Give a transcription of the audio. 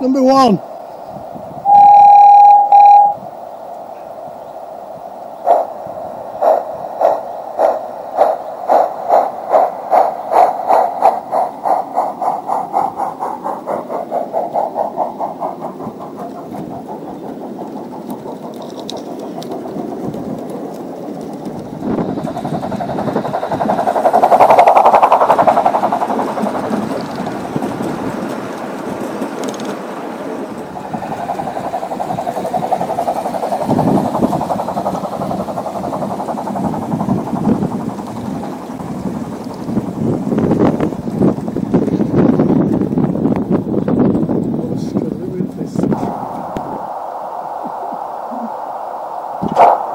Number one. you.